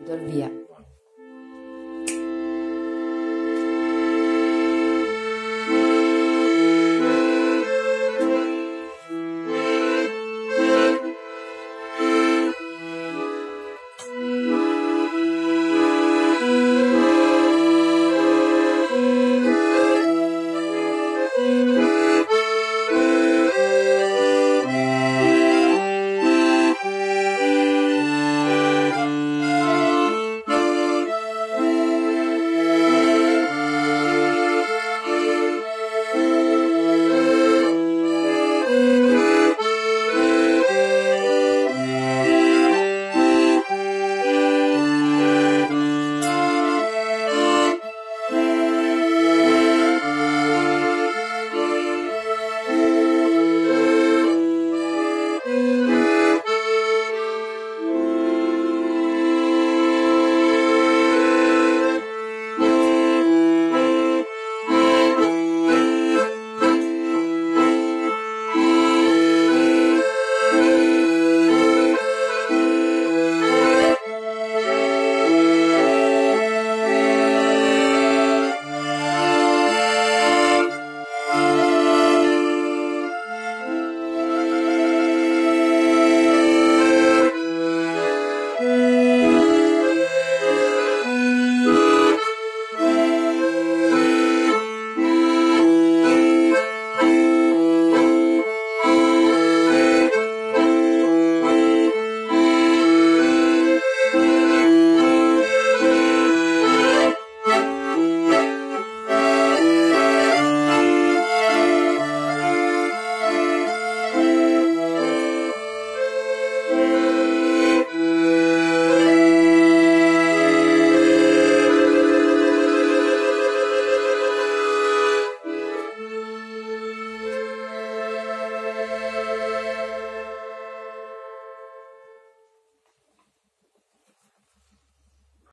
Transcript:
Dor via.